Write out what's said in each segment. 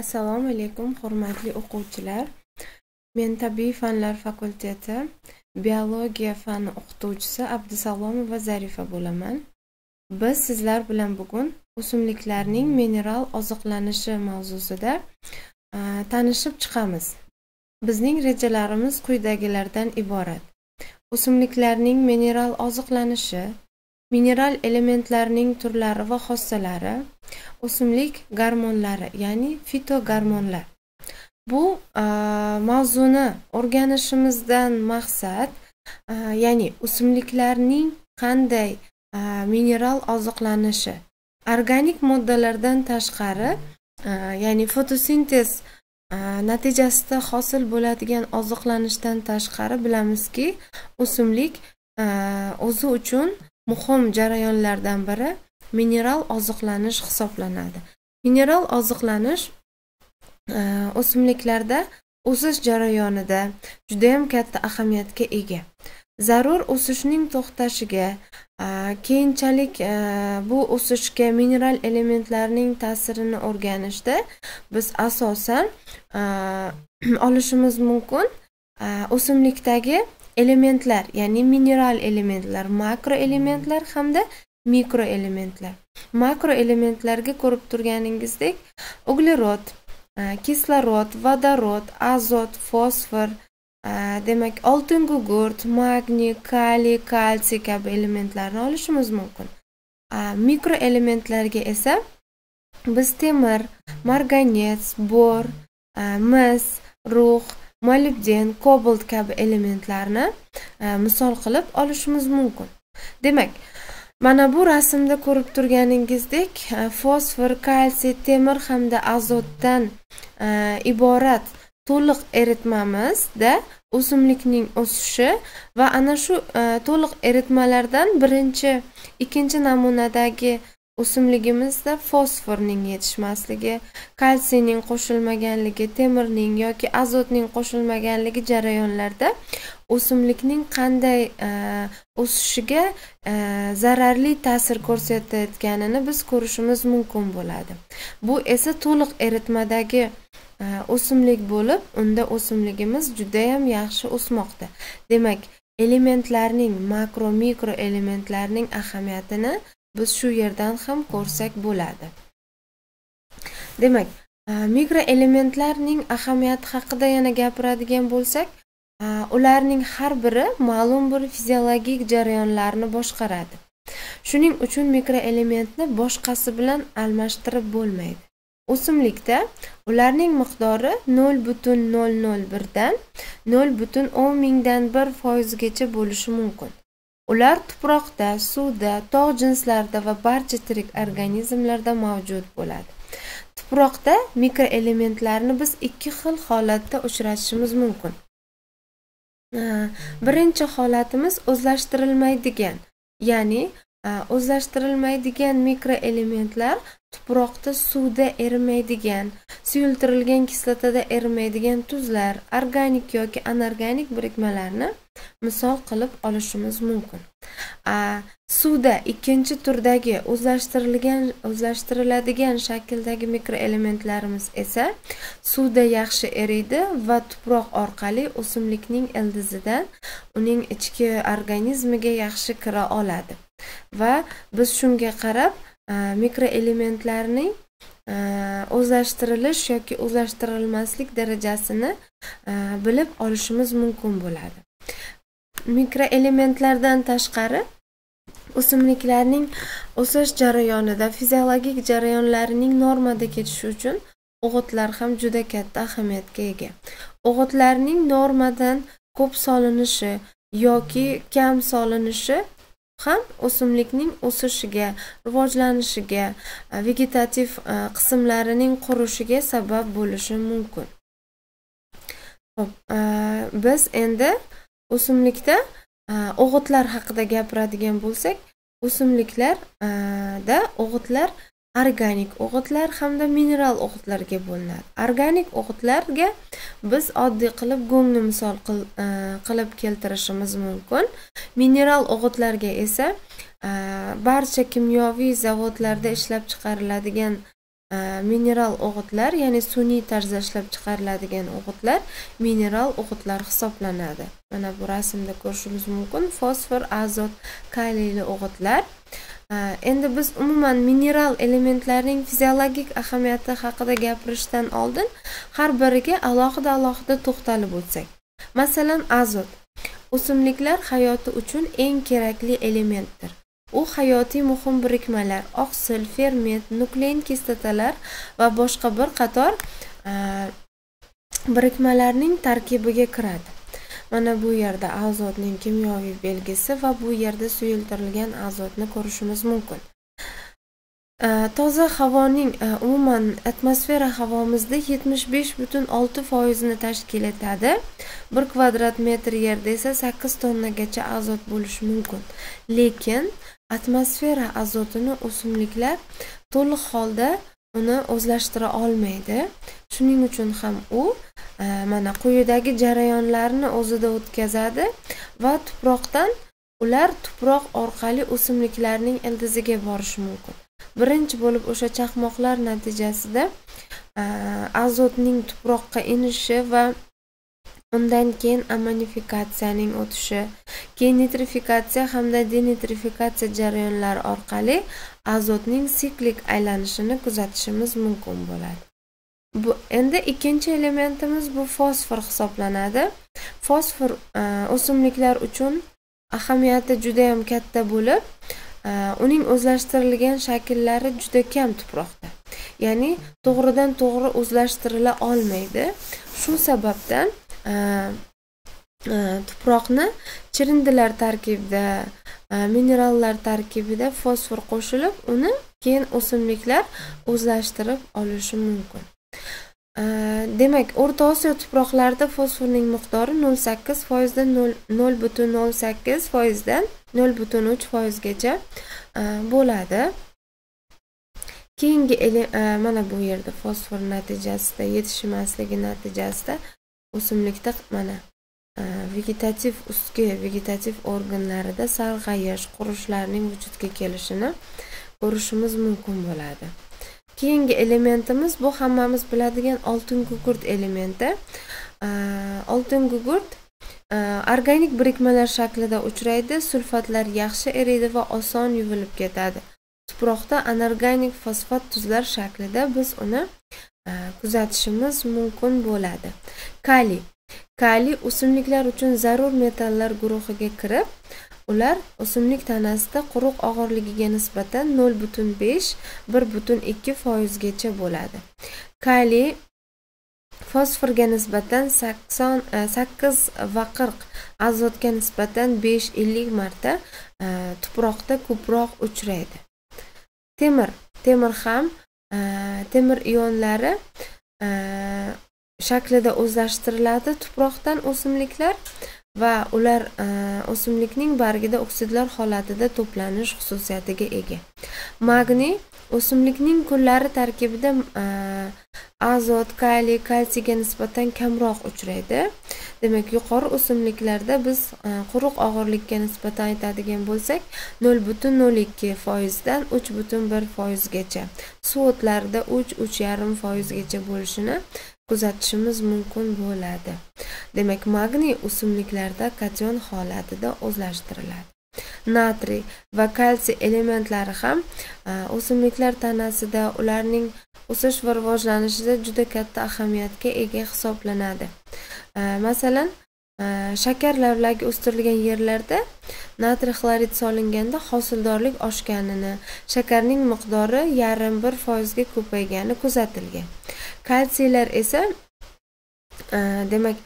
assalomu alaykum hurmatli o'quvchilar. Men tabiiy fanlar fakulteti biologiya fani o'qituvchisi abdusalomova zarifa bo'laman. Biz sizlar bilan bugun o'simliklarning mineral oziqlanishi mavzusida e, tanishib chiqamiz. Bizning rejalarimiz quyidagilardan iborat. O'simliklarning mineral oziqlanishi mineral elementlarning turlari va xossalari o'simlik gormonlari ya'ni fitogormonlar bu mavzuni o'rganishimizdan maqsad ya'ni o'simliklarning qanday mineral oziqlanishi organik moddalardan tashqari ya'ni fotosintez natijasida hosil bo'ladigan oziqlanishdan tashqari bilamizki o'simlik o'zi uchun muhim jarayonlardan biri mineral oziqlanish hisoblanadi. Mineral oziqlanish e, o'simliklarda o'sish jarayonida judayam katta ahamiyatga ega. Zarur o'sishning to'xtashiga e, keyinchalik e, bu o'sishga mineral elementlarning ta'sirini o'rganishda biz asosan olishimiz mumkin. O'simlikdagi elementlar ya'ni mineral elementlar makro elementlar hamda mikro elementlar makro elementlarga ko'rib turganingizdek uglerod e, kislorod vodorod azot fosfor e, demak oltin gugurt magniy kaliy kalsiy kabi elementlarni olishimiz mumkin. E, mikro elementlarga esa biz temir marganets bor mis rux molibden kobalt kabi elementlarni e, misol qilib olishimiz mumkin. Demak mana bu rasmda ko'rib turganingizdek e, fosfor kalsiy temir hamda azotdan e, iborat to'liq eritmamizda o'simlikning o'sishi va ana shu e, to'liq eritmalardan birinchi ikkinchi namunadagi o'simligimizda fosforning yetishmasligi kalsiyning qo'shilmaganligi temirning yoki azotning qo'shilmaganligi jarayonlarda o'simlikning qanday e, o'sishiga e, zararli ta'sir ko'rsatayotganini biz ko'rishimiz mumkin bo'ladi. Bu esa to'liq eritmadagi e, o'simlik bo'lib unda o'simligimiz judayam yaxshi o'smoqda. Demak elementlarning makro mikro elementlarning ahamiyatini biz shu yerdan ham ko'rsak bo'ladi. Demak e, mikroelementlarning ahamiyati haqida yana gapiradigan bo'lsak e, ularning har biri ma'lum bir fiziologik jarayonlarni boshqaradi. Shuning uchun mikroelementni boshqasi bilan almashtirib bo'lmaydi. O'simlikda ularning miqdori nol butun nol nol birdan nol butun o'n mingdan bir foizgacha bo'lishi mumkin. Ular tuproqda suvda tog' jinslarida va barcha tirik organizmlarda mavjud bo'ladi. Tuproqda mikroelementlarni biz ikki xil holatda uchratishimiz mumkin. Birinchi holatimiz o'zlashtirilmaydigan ya'ni e, o'zlashtirilmaydigan mikroelementlar tuproqda suvda erimaydigan suyultirilgan kislotada erimaydigan tuzlar organik yoki anorganik birikmalarni misol qilib olishimiz mumkin. Suvda ikkinchi turdagi o'zlashtirilgan o'zlashtiriladigan shakldagi mikroelementlarimiz esa suvda yaxshi eriydi va tuproq orqali o'simlikning ildizidan uning ichki organizmiga yaxshi kira oladi. Va biz shunga qarab Э, mikroelementlarning э, o'zlashtirilish yoki o'zlashtirilmaslik darajasini э, bilib olishimiz mumkin bo'ladi. Mikroelementlardan tashqari o'simliklarning o'sish jarayonida fiziologik jarayonlarining normada ketishi uchun o'g'itlar ham juda katta ahamiyatga ega. O'g'itlarning normadan ko'p solinishi yoki kam solinishi ham o'simlikning o'sishiga rivojlanishiga e, vegetativ e, qismlarining qurishiga sabab bo'lishi mumkin. Ho'p e, biz endi o'simlikda o'g'itlar haqida gapiradigan bo'lsak o'simliklarda o'g'itlar organik o'g'itlar hamda mineral o'g'itlarga bo'linadi organik o'g'itlarga biz oddiy qilib go'ngni misol e, qilib keltirishimiz mumkin. Mineral o'g'itlarga esa e, barcha kimyoviy zavodlarda ishlab chiqariladigan e, mineral o'g'itlar ya'ni sun'iy tarzda ishlab chiqariladigan o'g'itlar mineral o'g'itlar hisoblanadi. Mana bu rasmda ko'rishimiz mumkin. Fosfor azot kaliyli o'g'itlar endi biz umuman mineral elementlarning fiziologik ahamiyati haqida gapirishdan oldin har biriga alohida alohida to'xtalib o'tsak. Masalan azot. O'simliklar hayoti uchun eng kerakli elementdir. U hayotiy muhim birikmalar oqsil ferment nuklein kislotalar va boshqa bir qator birikmalarning tarkibiga kiradi. Mana bu yerda azotning kimyoviy belgisi va bu yerda suyultirilgan azotni ko'rishimiz mumkin. Toza havoning e, umuman atmosfera havomizda yetmish besh butun olti foizini tashkil etadi. Bir kvadrat metr yerda esa sakkiz tonnagacha azot bo'lishi mumkin. Lekin atmosfera azotini o'simliklar to'liq holda uni o'zlashtira olmaydi. Shuning uchun ham u e, mana quyidagi jarayonlarni o'zida o'tkazadi va tuproqdan ular tuproq orqali o'simliklarning ildiziga borishi mumkin. Birinchi bo'lib o'sha chaqmoqlar natijasida e, azotning tuproqqa inishi va undan keyin ammonifikatsiyaning o'tishi keyin nitrifikatsiya hamda denitrifikatsiya jarayonlari orqali azotning siklik aylanishini kuzatishimiz mumkin bo'ladi. Bu endi ikkinchi elementimiz bu fosfor hisoblanadi. Fosfor e, o'simliklar uchun ahamiyati judayam katta bo'lib e, uning o'zlashtirilgan shakllari juda kam tuproqda. Ya'ni to'g'ridan to'g'ri o'zlashtirila olmaydi. Shu sababdan Э, э, tuproqni chirindilar tarkibida э, minerallar tarkibida fosfor qo'shilib uni keyin o'simliklar o'zlashtirib olishi mumkin. Demak o'rta osiyo tuproqlarida fosforning miqdori nol sakkiz foizdan nol butun nol sakkiz foizdan nol butun uch foizgacha bo'ladi. Keyingi mana bu yerda fosfor natijasida yetishmasligi natijasida o'simlikda mana e, vegetativ ustki vegetativ organlarida sarg'ayish qurishlarning vujudga kelishini ko'rishimiz mumkin bo'ladi. Keyingi elementimiz bu hammamiz biladigan oltin gugurt elementi. E, oltin gugurt e, organik birikmalar shaklida uchraydi sulfatlar yaxshi eriydi va oson yuvilib ketadi. Tuproqda anorganik fosfat tuzlar shaklida biz uni kuzatishimiz mumkin bo'ladi. Kaliy kaliy o'simliklar uchun zarur metallar guruhiga kirib ular o'simlik tanasida quruq og'irligiga nisbatan nol butun besh bir butun ikki foizgacha bo'ladi. Kaliy fosforga nisbatan sakson e, sakkiz va qirq azotga nisbatan besh ellik marta e, tuproqda ko'proq uchraydi. Temir. Temir ham Э, temir ionlari э, shaklida o'zlashtiriladi tuproqdan o'simliklar va ular e, o'simlikning bargida oksidlar holatida to'planish xususiyatiga ega. Magniy o'simlikning gullari tarkibida e, azot kaliy kalsiyga nisbatan kamroq uchraydi. Demak yuqori o'simliklarda biz e, quruq og'irlikka nisbatan aytadigan bo'lsak nol butun nol ikki foizdan uch butun bir foizgacha. Suvotlarda uch uch yarim foizgacha bo'lishini kuzatishimiz mumkin bo'ladi. Demak magniy o'simliklarda kation holatida o'zlashtiriladi? Natriy va kalsiy elementlari ham e, o'simliklar tanasida ularning o'sish va rivojlanishida juda katta ahamiyatga ega hisoblanadi. E, masalan e, shakar lavlagi o'stirilgan yerlarda natriy xlorid solinganda hosildorlik oshganini shakarning miqdori yarim bir foizga ko'paygani kuzatilgan. Kalsiylar esa demak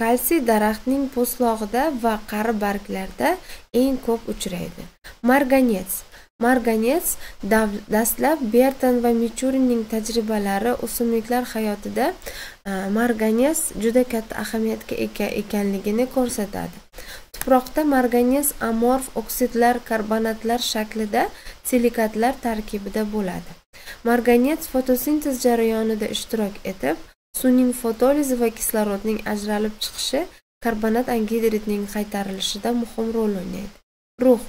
kalsiy daraxtning po'stlog'ida va qari barglarda eng ko'p uchraydi marganets marganets dastlab berton va michurinning tajribalari o'simliklar hayotida e, juda katta ahamiyatga ega ekanligini ko'rsatadi tuproqda marganez amorf oksidlar karbonatlar shaklida silikatlar tarkibida bo'ladi. Marganets fotosintez jarayonida ishtirok etib suvning fotolizi va kislorodning ajralib chiqishi karbonat angidridning qaytarilishida muhim rol o'ynaydi. Rux